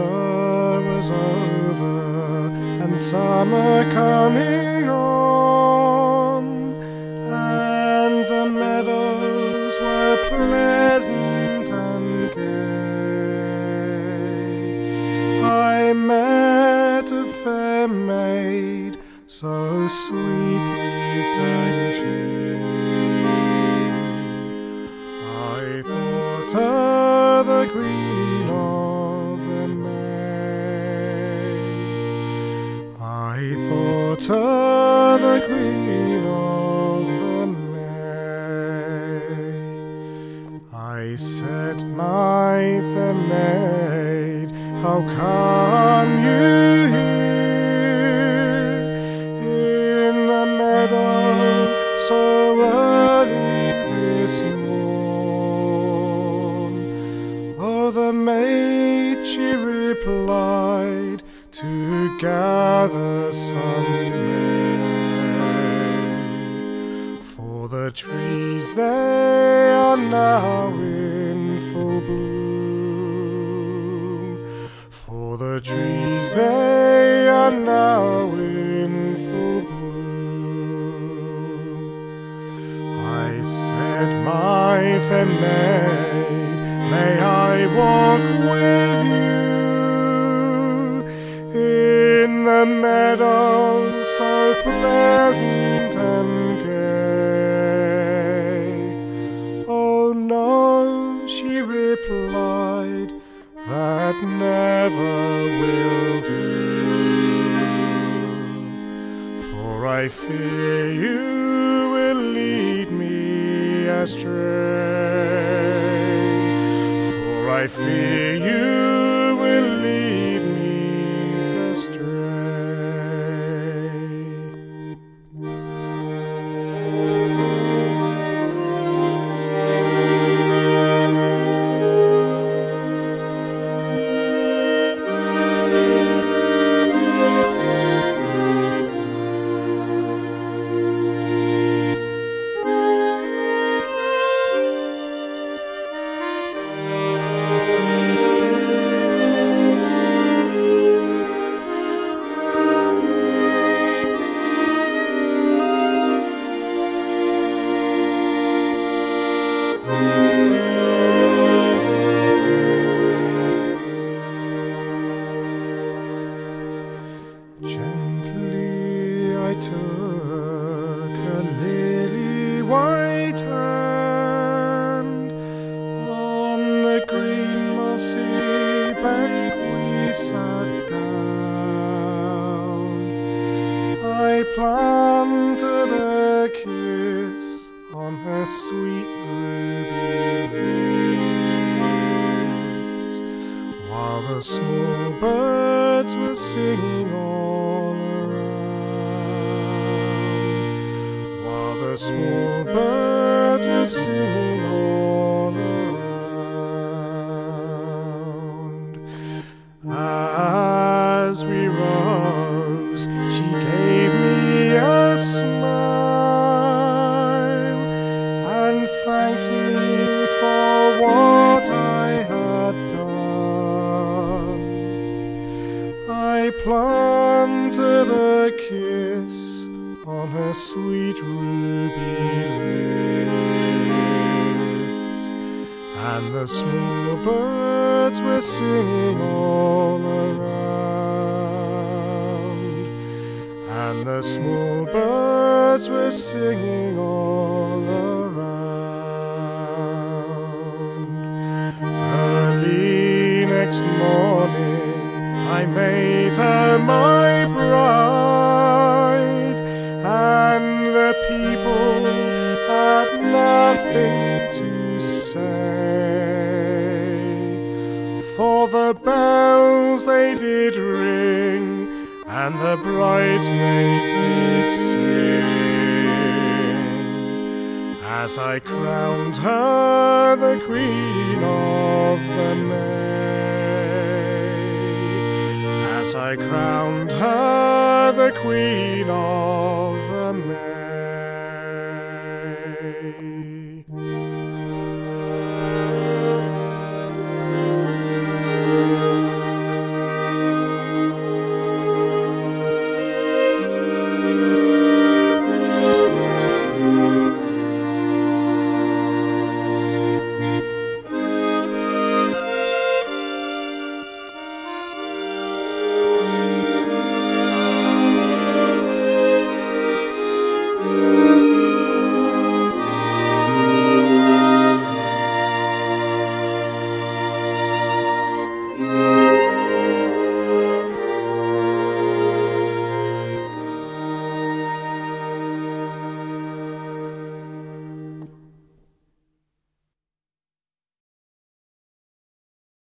was over and summer coming on, and the meadows were pleasant and gay. I met a fair maid, so sweetly sang she. I thought her the queen her the queen of the May. I said, my fair maid, how come you here in the meadow so early this morn? Oh, the maid, she replied, to gather some may. For the trees, they are now in full bloom. For the trees, they are now in full bloom. I said, my fair maid, may I walk with you the meadow so pleasant and gay? Oh no, she replied, that never will do. For I fear you will lead me astray. For I fear you Gently I took a lily white hand on the green mossy bank we sat down. I planted a kiss on her sweet ruby lips while the small birds were singing all around. While the small birds were singing I planted a kiss on her sweet ruby lips, and the small birds were singing all around, and the small birds were singing all around. For the bells they did ring, and the bridesmaids did sing as I crowned her the queen of the May. As I crowned her the queen of